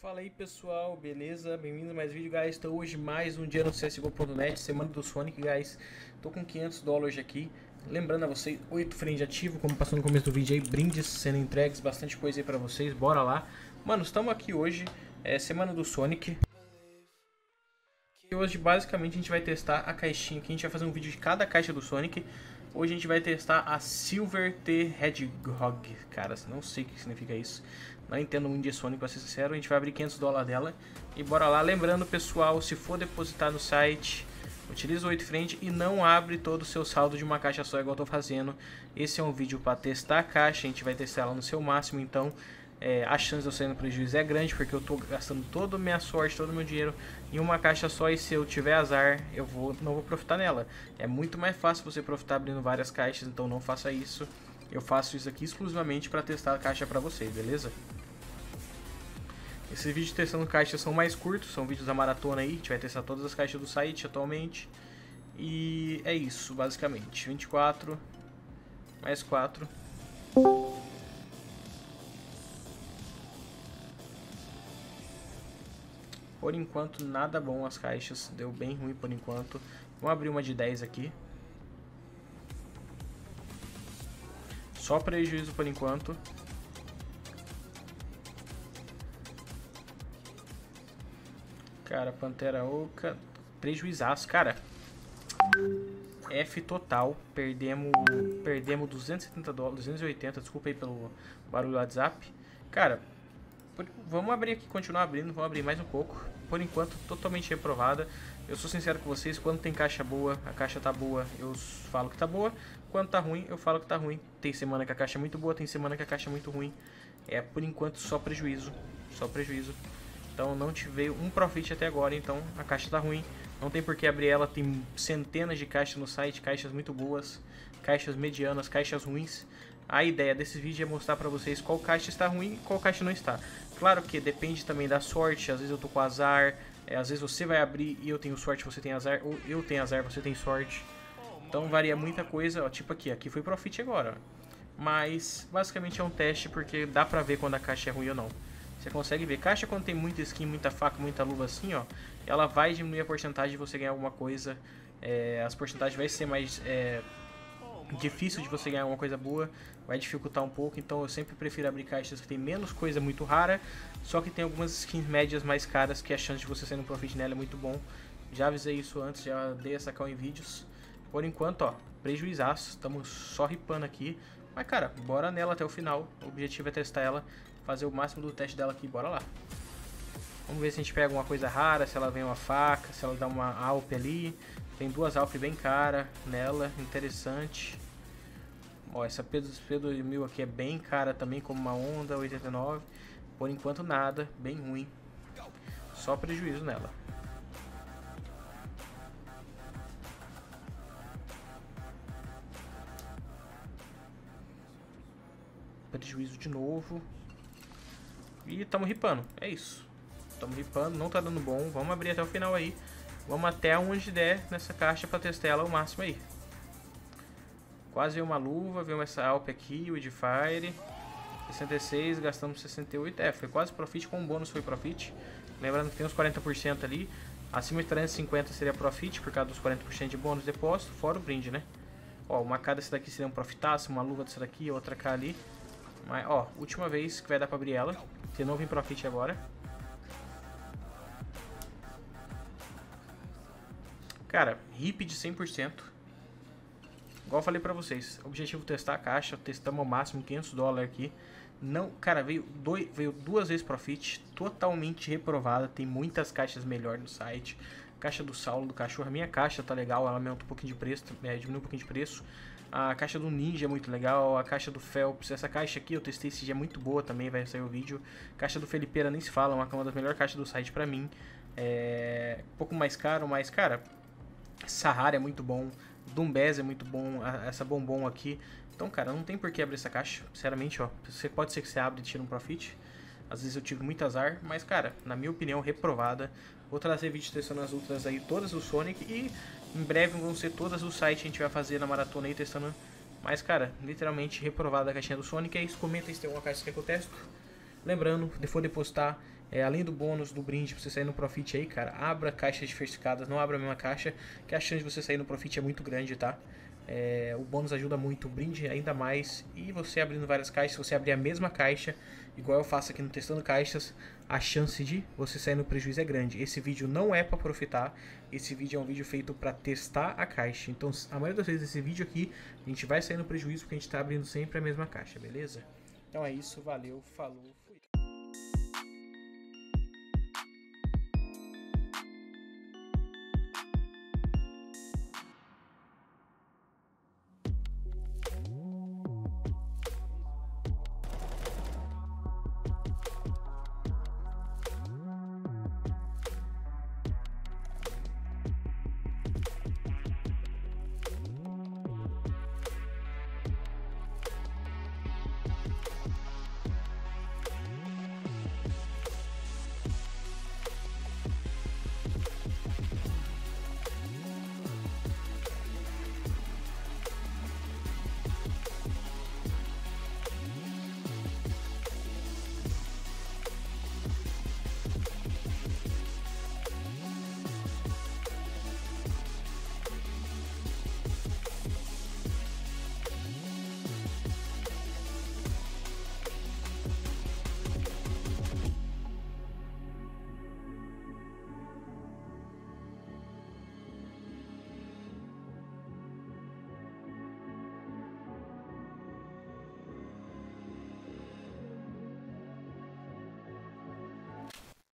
Fala aí pessoal, beleza? Bem-vindo a mais vídeo, guys. Estou hoje mais um dia no CSGO.net, semana do Sonic, guys. Estou com 500 dólares aqui. Lembrando a vocês, 8 frente ativo, como passou no começo do vídeo aí, brindes sendo entregues, bastante coisa aí pra vocês, bora lá. Mano, estamos aqui hoje, é semana do Sonic. E hoje basicamente a gente vai testar a caixinha aqui, a gente vai fazer um vídeo de cada caixa do Sonic. Hoje a gente vai testar a Silver T Hedgehog, cara, não sei o que significa isso. Não entendo muito de Sonic, pra ser sincero. A gente vai abrir 500 dólares dela. E bora lá. Lembrando, pessoal, se for depositar no site, utiliza o 8 frente e não abre todo o seu saldo de uma caixa só, igual eu tô fazendo. Esse é um vídeo para testar a caixa. A gente vai testar ela no seu máximo, então... É, a chance de eu sair no prejuízo é grande porque eu tô gastando toda a minha sorte, todo o meu dinheiro em uma caixa só e se eu tiver azar, eu vou, não vou profitar nela. É muito mais fácil você profitar abrindo várias caixas, então não faça isso. Eu faço isso aqui exclusivamente para testar a caixa para vocês, beleza? Esses vídeos testando caixas são mais curtos, são vídeos da maratona aí, a gente vai testar todas as caixas do site atualmente. E é isso, basicamente. 24 mais 4. Por enquanto nada bom as caixas, deu bem ruim por enquanto. Vamos abrir uma de 10 aqui. Só prejuízo por enquanto. Cara, Pantera Oca. Prejuizaço, cara. F total. Perdemos. Perdemos 270 dólares. 280. Desculpa aí pelo barulho do WhatsApp. Cara, por, vamos abrir aqui, continuar abrindo. Vamos abrir mais um pouco. Por enquanto, totalmente reprovada. Eu sou sincero com vocês, quando tem caixa boa, a caixa tá boa, eu falo que tá boa. Quando tá ruim, eu falo que tá ruim. Tem semana que a caixa é muito boa, tem semana que a caixa é muito ruim. É, por enquanto, só prejuízo. Só prejuízo. Então não tive um profit até agora, então a caixa tá ruim. Não tem por que abrir ela, tem centenas de caixas no site, caixas muito boas, caixas medianas, caixas ruins. A ideia desse vídeo é mostrar pra vocês qual caixa está ruim e qual caixa não está. Claro que depende também da sorte, às vezes eu tô com azar, é, às vezes você vai abrir e eu tenho sorte, você tem azar, ou eu tenho azar, você tem sorte. Então varia muita coisa, ó, tipo aqui, aqui foi profit agora. Mas basicamente é um teste porque dá pra ver quando a caixa é ruim ou não. Você consegue ver. Caixa quando tem muita skin, muita faca, muita luva assim, ó. Ela vai diminuir a porcentagem de você ganhar alguma coisa. É, as porcentagens vai ser mais é, difícil de você ganhar alguma coisa boa. Vai dificultar um pouco. Então eu sempre prefiro abrir caixas que tem menos coisa muito rara. Só que tem algumas skins médias mais caras que a chance de você ser um profit nela é muito bom. Já avisei isso antes, já dei essa call em vídeos. Por enquanto, ó, prejuizaço. Estamos só ripando aqui. Mas, cara, bora nela até o final. O objetivo é testar ela fazer o máximo do teste dela aqui, bora lá. Vamos ver se a gente pega alguma coisa rara, se ela vem uma faca, se ela dá uma Alp ali. Tem duas Alp bem cara nela, interessante. Ó, essa P2000 aqui é bem cara também, como uma Honda 89. Por enquanto nada, bem ruim. Só prejuízo nela. Prejuízo de novo. E estamos ripando, é isso. Estamos ripando, não tá dando bom. Vamos abrir até o final aí. Vamos até onde der nessa caixa para testar ela o máximo aí. Quase uma luva, veio essa Alp aqui, o Edifier. 66, gastamos 68. É, foi quase profit, com o bônus foi profit. Lembrando que tem uns 40% ali. Acima de 350 seria profit, por causa dos 40% de bônus de depósito, fora o brinde, né? Ó, uma cada dessa daqui seria um profitaço, uma luva dessa daqui, outra cá ali. Mas, ó, última vez que vai dar pra abrir ela. Se não vir profit agora. Cara, hip de 100%. Igual eu falei pra vocês. Objetivo testar a caixa. Testamos ao máximo 500 dólares aqui. Não, cara, veio, dois, veio duas vezes profit. Totalmente reprovada. Tem muitas caixas melhores no site. Caixa do Saulo, do cachorro. A minha caixa tá legal. Ela aumenta um pouquinho de preço. É, diminui um pouquinho de preço. A caixa do Ninja é muito legal, a caixa do Phelps, essa caixa aqui eu testei esse dia é muito boa também, vai sair o vídeo. Caixa do Felipeira nem se fala, uma, uma das melhores caixas do site pra mim. É um pouco mais caro, mas cara, Sahara é muito bom, Dumbez é muito bom, essa bombom aqui. Então, cara, não tem por que abrir essa caixa, sinceramente, ó. Você, pode ser que você abra e tire um profit. Às vezes eu tive muito azar, mas cara, na minha opinião, reprovada. Vou trazer vídeos testando as outras aí, todas o Sonic e em breve vão ser todas os sites que a gente vai fazer na maratona aí testando. Mas, cara, literalmente reprovada a caixinha do Sonic. É isso, comenta se tem alguma caixa que eu testo. Lembrando, se for depositar, É, além do bônus do brinde pra você sair no profit aí, cara, abra caixas diversificadas, não abra a mesma caixa, que a chance de você sair no profit é muito grande, tá? É, o bônus ajuda muito, o brinde ainda mais. E você abrindo várias caixas, se você abrir a mesma caixa, igual eu faço aqui no Testando Caixas, a chance de você sair no prejuízo é grande. Esse vídeo não é para profitar, esse vídeo é um vídeo feito para testar a caixa. Então, a maioria das vezes, esse vídeo aqui, a gente vai sair no prejuízo porque a gente está abrindo sempre a mesma caixa, beleza? Então é isso, valeu, falou.